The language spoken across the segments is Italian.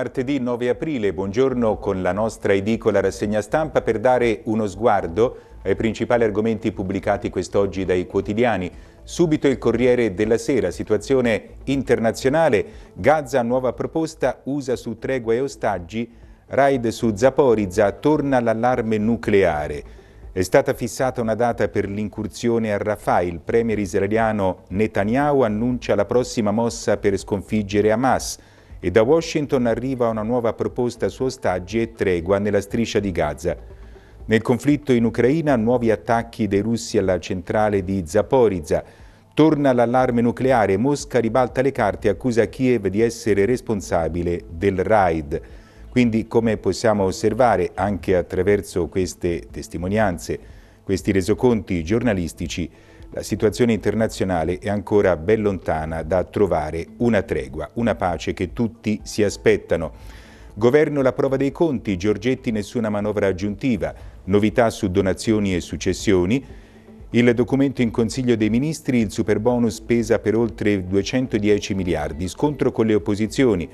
Martedì 9 aprile, buongiorno con la nostra edicola rassegna stampa per dare uno sguardo ai principali argomenti pubblicati quest'oggi dai quotidiani. Subito il Corriere della Sera, situazione internazionale, Gaza nuova proposta, USA su tregua e ostaggi, raid su Zaporizza, torna l'allarme nucleare. È stata fissata una data per l'incursione a Rafah. Il premier israeliano Netanyahu annuncia la prossima mossa per sconfiggere Hamas e da Washington arriva una nuova proposta su ostaggi e tregua nella striscia di Gaza. Nel conflitto in Ucraina nuovi attacchi dei russi alla centrale di Zaporizza. Torna l'allarme nucleare, Mosca ribalta le carte e accusa Kiev di essere responsabile del raid. Quindi, come possiamo osservare anche attraverso queste testimonianze, questi resoconti giornalistici, la situazione internazionale è ancora ben lontana da trovare una tregua, una pace che tutti si aspettano. Governo la prova dei conti, Giorgetti nessuna manovra aggiuntiva, novità su donazioni e successioni. Il documento in Consiglio dei Ministri, il superbonus pesa per oltre 210 miliardi, scontro con le opposizioni.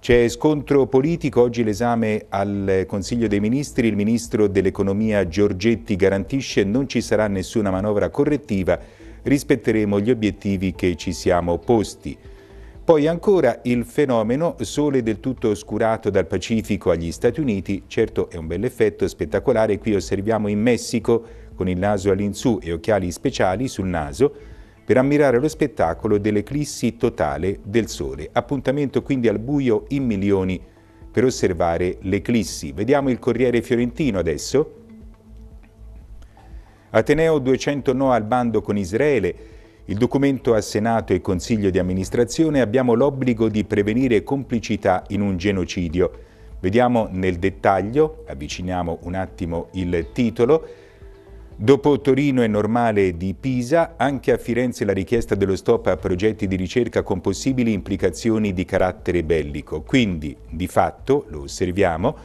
C'è scontro politico, oggi l'esame al Consiglio dei Ministri, il Ministro dell'Economia Giorgetti garantisce non ci sarà nessuna manovra correttiva, rispetteremo gli obiettivi che ci siamo posti. Poi ancora il fenomeno sole del tutto oscurato dal Pacifico agli Stati Uniti, certo è un bell'effetto spettacolare, qui osserviamo in Messico con il naso all'insù e occhiali speciali sul naso, per ammirare lo spettacolo dell'eclissi totale del Sole. Appuntamento quindi al buio in milioni per osservare l'eclissi. Vediamo il Corriere Fiorentino adesso. Ateneo 200 no al bando con Israele. Il documento a Senato e Consiglio di amministrazione abbiamo l'obbligo di prevenire complicità in un genocidio. Vediamo nel dettaglio, avviciniamo un attimo il titolo, Dopo Torino e Normale di Pisa, anche a Firenze la richiesta dello stop a progetti di ricerca con possibili implicazioni di carattere bellico. Quindi, di fatto, lo osserviamo,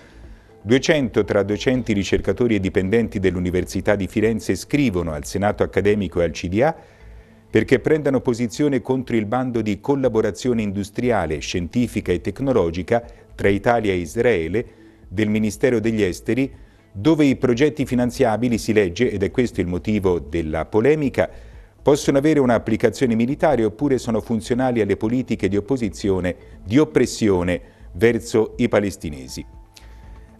200 tra docenti, ricercatori e dipendenti dell'Università di Firenze scrivono al Senato accademico e al CDA perché prendano posizione contro il bando di collaborazione industriale, scientifica e tecnologica tra Italia e Israele del Ministero degli Esteri dove i progetti finanziabili, si legge, ed è questo il motivo della polemica, possono avere un'applicazione militare oppure sono funzionali alle politiche di opposizione, di oppressione verso i palestinesi.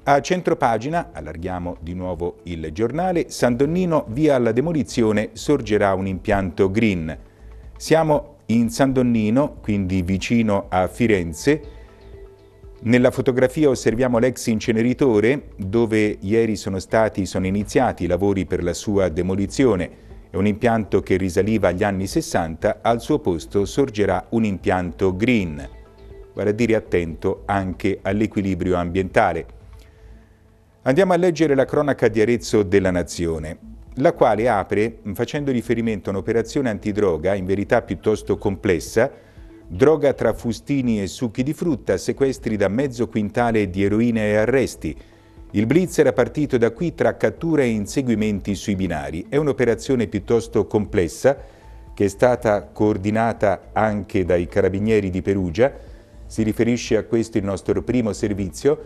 A centropagina, allarghiamo di nuovo il giornale, San Donnino via alla demolizione sorgerà un impianto green. Siamo in San Donnino, quindi vicino a Firenze, nella fotografia osserviamo l'ex inceneritore dove ieri sono stati, sono iniziati i lavori per la sua demolizione. È un impianto che risaliva agli anni 60, al suo posto sorgerà un impianto green, vale a dire attento anche all'equilibrio ambientale. Andiamo a leggere la cronaca di Arezzo della Nazione, la quale apre facendo riferimento a un'operazione antidroga, in verità piuttosto complessa, Droga tra fustini e succhi di frutta, sequestri da mezzo quintale di eroina e arresti. Il blitz era partito da qui tra cattura e inseguimenti sui binari. È un'operazione piuttosto complessa che è stata coordinata anche dai carabinieri di Perugia. Si riferisce a questo il nostro primo servizio.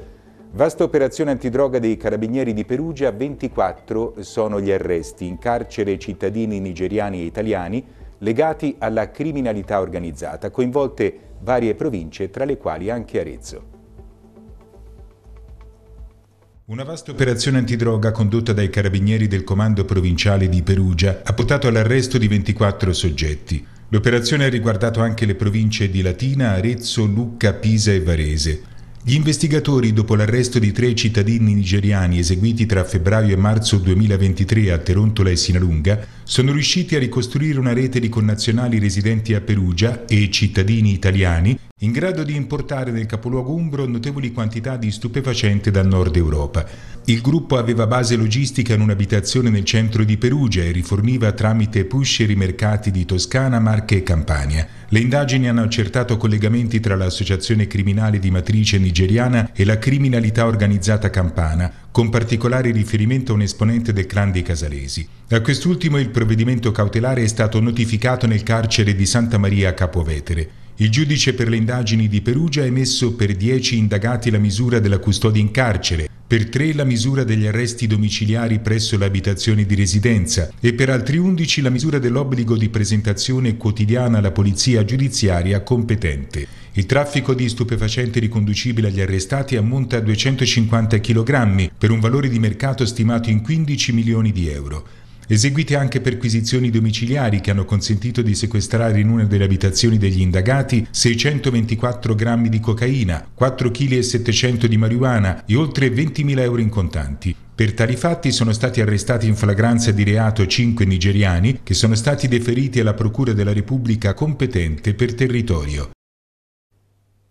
Vasta operazione antidroga dei carabinieri di Perugia, 24 sono gli arresti, in carcere cittadini nigeriani e italiani, legati alla criminalità organizzata, coinvolte varie province, tra le quali anche Arezzo. Una vasta operazione antidroga condotta dai carabinieri del comando provinciale di Perugia ha portato all'arresto di 24 soggetti. L'operazione ha riguardato anche le province di Latina, Arezzo, Lucca, Pisa e Varese. Gli investigatori, dopo l'arresto di tre cittadini nigeriani eseguiti tra febbraio e marzo 2023 a Terontola e Sinalunga, sono riusciti a ricostruire una rete di connazionali residenti a Perugia e cittadini italiani in grado di importare nel capoluogo umbro notevoli quantità di stupefacente dal nord Europa. Il gruppo aveva base logistica in un'abitazione nel centro di Perugia e riforniva tramite pusher i mercati di Toscana, Marche e Campania. Le indagini hanno accertato collegamenti tra l'associazione criminale di matrice nigeriana e la criminalità organizzata campana, con particolare riferimento a un esponente del clan dei Casalesi. A quest'ultimo il provvedimento cautelare è stato notificato nel carcere di Santa Maria a Capovetere. Il giudice per le indagini di Perugia ha emesso per 10 indagati la misura della custodia in carcere, per 3 la misura degli arresti domiciliari presso le abitazioni di residenza e per altri 11 la misura dell'obbligo di presentazione quotidiana alla polizia giudiziaria competente. Il traffico di stupefacenti riconducibile agli arrestati ammonta a 250 kg per un valore di mercato stimato in 15 milioni di euro. Eseguite anche perquisizioni domiciliari che hanno consentito di sequestrare in una delle abitazioni degli indagati 624 grammi di cocaina, 4 kg 700 di marijuana e oltre 20.000 euro in contanti. Per tali fatti sono stati arrestati in flagranza di reato cinque nigeriani che sono stati deferiti alla Procura della Repubblica competente per territorio.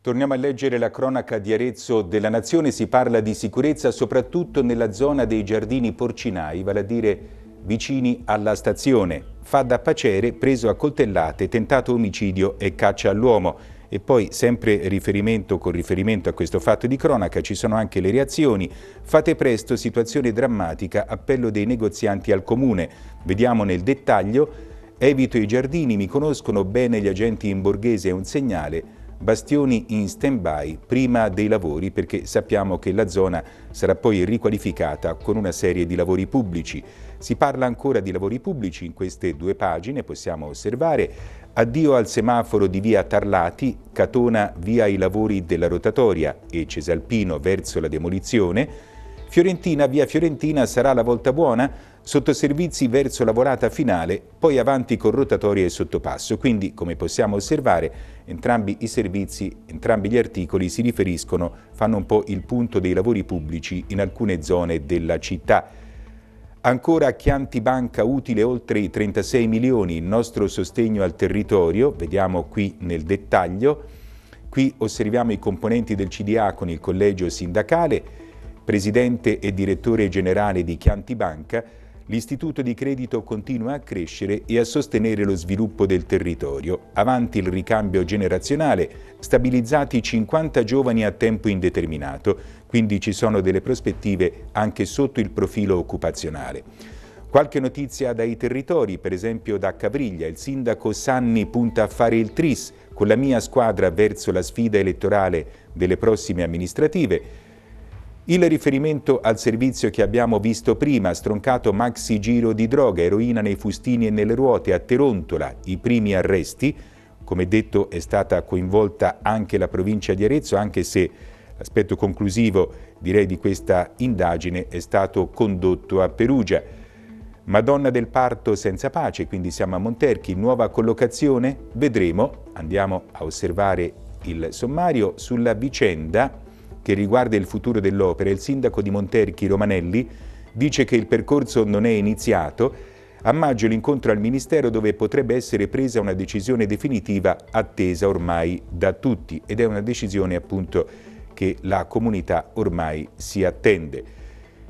Torniamo a leggere la cronaca di Arezzo della Nazione, si parla di sicurezza soprattutto nella zona dei giardini porcinai, vale a dire vicini alla stazione. Fa da pacere, preso a coltellate, tentato omicidio e caccia all'uomo. E poi, sempre riferimento, con riferimento a questo fatto di cronaca, ci sono anche le reazioni. Fate presto, situazione drammatica, appello dei negozianti al comune. Vediamo nel dettaglio. Evito i giardini, mi conoscono bene gli agenti in borghese, è un segnale bastioni in stand-by prima dei lavori perché sappiamo che la zona sarà poi riqualificata con una serie di lavori pubblici. Si parla ancora di lavori pubblici in queste due pagine, possiamo osservare. Addio al semaforo di via Tarlati, Catona via i lavori della rotatoria e Cesalpino verso la demolizione, Fiorentina via Fiorentina sarà la volta buona, sottoservizi verso la volata finale, poi avanti con rotatoria e sottopasso. Quindi, come possiamo osservare, entrambi i servizi, entrambi gli articoli si riferiscono, fanno un po' il punto dei lavori pubblici in alcune zone della città. Ancora Chianti Banca utile oltre i 36 milioni, il nostro sostegno al territorio, vediamo qui nel dettaglio. Qui osserviamo i componenti del CDA con il collegio sindacale, presidente e direttore generale di Chianti Banca, l'istituto di credito continua a crescere e a sostenere lo sviluppo del territorio. Avanti il ricambio generazionale, stabilizzati 50 giovani a tempo indeterminato, quindi ci sono delle prospettive anche sotto il profilo occupazionale. Qualche notizia dai territori, per esempio da Cavriglia, il sindaco Sanni punta a fare il tris con la mia squadra verso la sfida elettorale delle prossime amministrative, il riferimento al servizio che abbiamo visto prima, stroncato maxi giro di droga, eroina nei fustini e nelle ruote a Terontola, i primi arresti, come detto è stata coinvolta anche la provincia di Arezzo, anche se l'aspetto conclusivo direi di questa indagine è stato condotto a Perugia. Madonna del parto senza pace, quindi siamo a Monterchi, nuova collocazione? Vedremo, andiamo a osservare il sommario sulla vicenda che riguarda il futuro dell'opera, il sindaco di Monterchi Romanelli dice che il percorso non è iniziato. A maggio l'incontro al Ministero dove potrebbe essere presa una decisione definitiva attesa ormai da tutti ed è una decisione appunto che la comunità ormai si attende.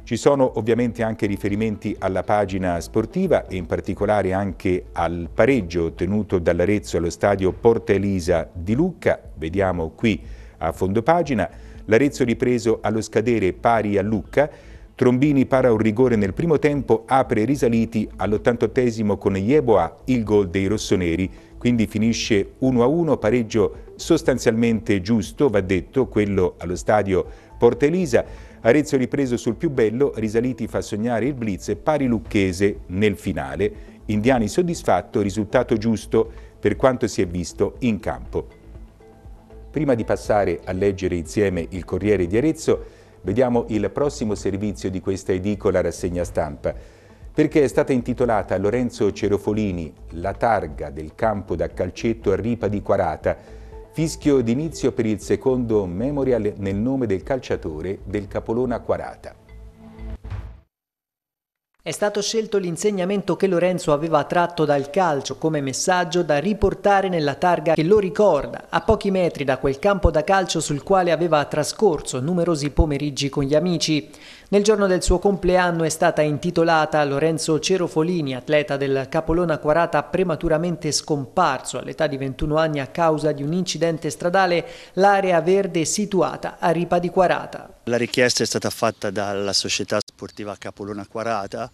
Ci sono ovviamente anche riferimenti alla pagina sportiva e in particolare anche al pareggio ottenuto dall'Arezzo allo stadio Porta Elisa di Lucca. Vediamo qui a fondo pagina. L'Arezzo ripreso allo scadere pari a Lucca, Trombini para un rigore nel primo tempo, apre risaliti all'88esimo con Yeboah il gol dei rossoneri, quindi finisce 1-1, pareggio sostanzialmente giusto, va detto, quello allo stadio Porta Elisa. Arezzo ripreso sul più bello, Risaliti fa sognare il blitz pari lucchese nel finale. Indiani soddisfatto, risultato giusto per quanto si è visto in campo. Prima di passare a leggere insieme il Corriere di Arezzo, vediamo il prossimo servizio di questa edicola rassegna stampa, perché è stata intitolata a Lorenzo Cerofolini La targa del campo da calcetto a Ripa di Quarata, fischio d'inizio per il secondo memorial nel nome del calciatore del Capolona Quarata. È stato scelto l'insegnamento che Lorenzo aveva tratto dal calcio come messaggio da riportare nella targa che lo ricorda, a pochi metri da quel campo da calcio sul quale aveva trascorso numerosi pomeriggi con gli amici. Nel giorno del suo compleanno è stata intitolata a Lorenzo Cerofolini, atleta del Capolona Quarata prematuramente scomparso all'età di 21 anni a causa di un incidente stradale, l'area verde situata a Ripa di Quarata. La richiesta è stata fatta dalla società sportiva Capolona Quarata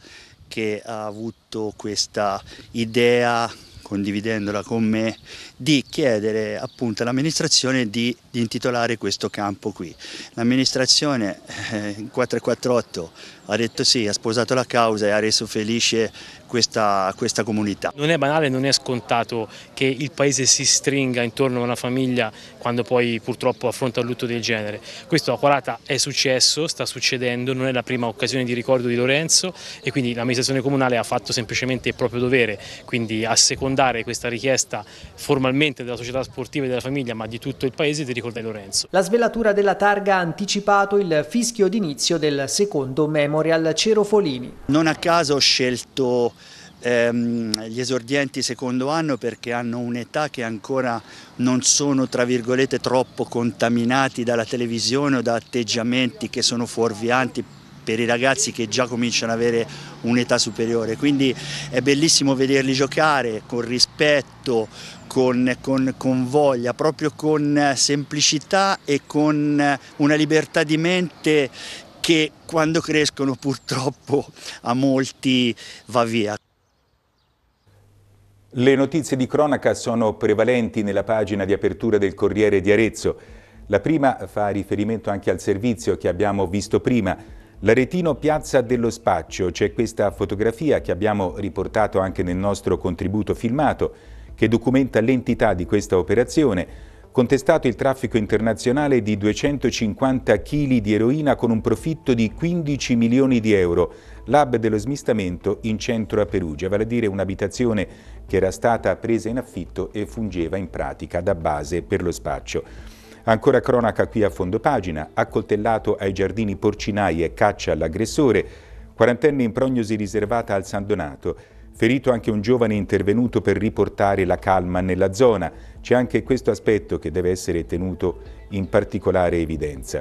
che ha avuto questa idea condividendola con me, di chiedere appunto all'amministrazione di, di, intitolare questo campo qui. L'amministrazione eh, in 448 ha detto sì, ha sposato la causa e ha reso felice questa, questa, comunità. Non è banale, non è scontato che il paese si stringa intorno a una famiglia quando poi purtroppo affronta un lutto del genere. Questo a Quarata è successo, sta succedendo, non è la prima occasione di ricordo di Lorenzo e quindi l'amministrazione comunale ha fatto semplicemente il proprio dovere, quindi assecondare questa richiesta formalmente della società sportiva e della famiglia ma di tutto il paese di ricordare Lorenzo. La svelatura della targa ha anticipato il fischio d'inizio del secondo Memorial Cerofolini. Non a caso ho scelto ehm, gli esordienti secondo anno perché hanno un'età che ancora non sono tra virgolette troppo contaminati dalla televisione o da atteggiamenti che sono fuorvianti per i ragazzi che già cominciano ad avere un'età superiore, quindi è bellissimo vederli giocare con rispetto, con, con, con, voglia, proprio con semplicità e con una libertà di mente che quando crescono purtroppo a molti va via. Le notizie di cronaca sono prevalenti nella pagina di apertura del Corriere di Arezzo. La prima fa riferimento anche al servizio che abbiamo visto prima. L'Aretino Piazza dello Spaccio, c'è questa fotografia che abbiamo riportato anche nel nostro contributo filmato, che documenta l'entità di questa operazione, contestato il traffico internazionale di 250 kg di eroina con un profitto di 15 milioni di euro, l'hub dello smistamento in centro a Perugia, vale a dire un'abitazione che era stata presa in affitto e fungeva in pratica da base per lo spaccio. Ancora cronaca qui a fondo pagina, accoltellato ai giardini Porcinai e caccia all'aggressore, quarantenne in prognosi riservata al San Donato, ferito anche un giovane intervenuto per riportare la calma nella zona, c'è anche questo aspetto che deve essere tenuto in particolare evidenza.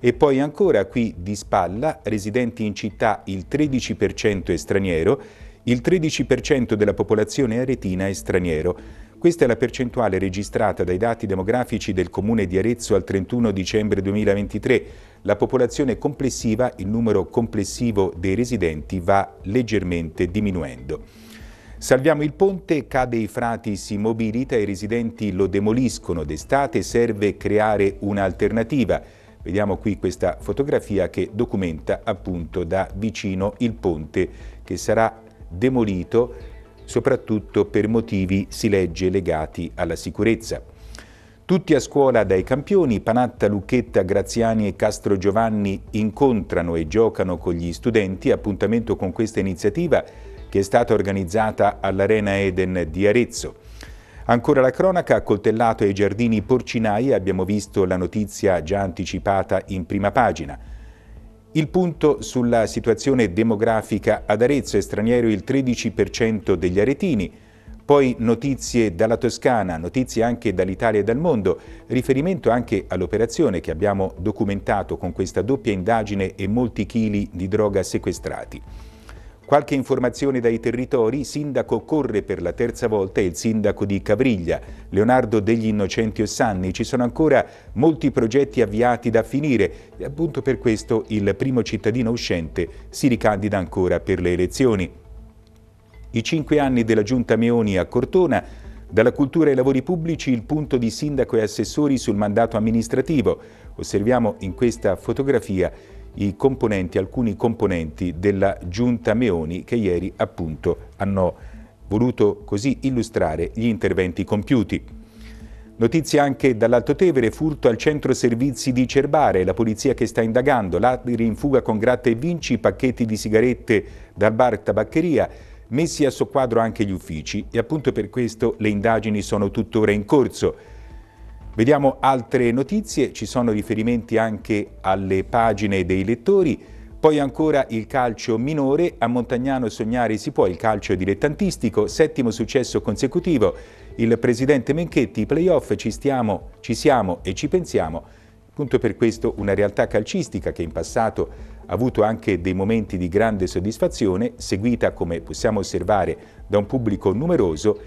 E poi ancora qui di spalla, residenti in città il 13% è straniero, il 13% della popolazione aretina è straniero. Questa è la percentuale registrata dai dati demografici del comune di Arezzo al 31 dicembre 2023. La popolazione complessiva, il numero complessivo dei residenti va leggermente diminuendo. Salviamo il ponte, cade i frati, si mobilita, i residenti lo demoliscono d'estate, serve creare un'alternativa. Vediamo qui questa fotografia che documenta appunto da vicino il ponte che sarà demolito soprattutto per motivi, si legge, legati alla sicurezza. Tutti a scuola dai campioni, Panatta, Lucchetta, Graziani e Castro Giovanni incontrano e giocano con gli studenti, appuntamento con questa iniziativa che è stata organizzata all'Arena Eden di Arezzo. Ancora la cronaca, accoltellato ai giardini porcinai, abbiamo visto la notizia già anticipata in prima pagina. Il punto sulla situazione demografica ad Arezzo è straniero il 13% degli aretini, poi notizie dalla Toscana, notizie anche dall'Italia e dal mondo, riferimento anche all'operazione che abbiamo documentato con questa doppia indagine e molti chili di droga sequestrati. Qualche informazione dai territori, sindaco corre per la terza volta il sindaco di Cavriglia, Leonardo degli Innocenti Ossanni. Ci sono ancora molti progetti avviati da finire e appunto per questo il primo cittadino uscente si ricandida ancora per le elezioni. I cinque anni della giunta Meoni a Cortona, dalla cultura ai lavori pubblici il punto di sindaco e assessori sul mandato amministrativo. Osserviamo in questa fotografia componenti, alcuni componenti della giunta Meoni che ieri appunto hanno voluto così illustrare gli interventi compiuti. Notizie anche dall'Alto Tevere, furto al centro servizi di Cerbare, la polizia che sta indagando, ladri in fuga con gratta e vinci, pacchetti di sigarette dal bar tabaccheria, messi a soqquadro anche gli uffici e appunto per questo le indagini sono tuttora in corso. Vediamo altre notizie, ci sono riferimenti anche alle pagine dei lettori, poi ancora il calcio minore, a Montagnano sognare si può, il calcio dilettantistico, settimo successo consecutivo, il presidente Menchetti, playoff ci stiamo, ci siamo e ci pensiamo, appunto per questo una realtà calcistica che in passato avuto anche dei momenti di grande soddisfazione, seguita come possiamo osservare da un pubblico numeroso,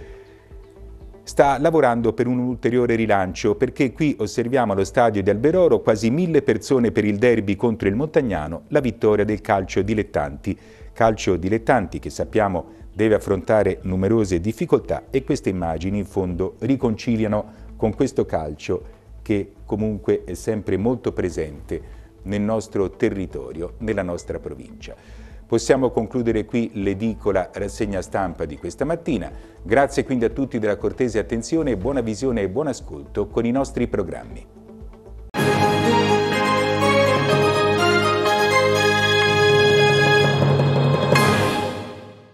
sta lavorando per un ulteriore rilancio perché qui osserviamo allo stadio di Alberoro quasi mille persone per il derby contro il Montagnano, la vittoria del calcio dilettanti. Calcio dilettanti che sappiamo deve affrontare numerose difficoltà e queste immagini in fondo riconciliano con questo calcio che comunque è sempre molto presente nel nostro territorio, nella nostra provincia. Possiamo concludere qui l'edicola rassegna stampa di questa mattina. Grazie quindi a tutti della cortese attenzione, buona visione e buon ascolto con i nostri programmi.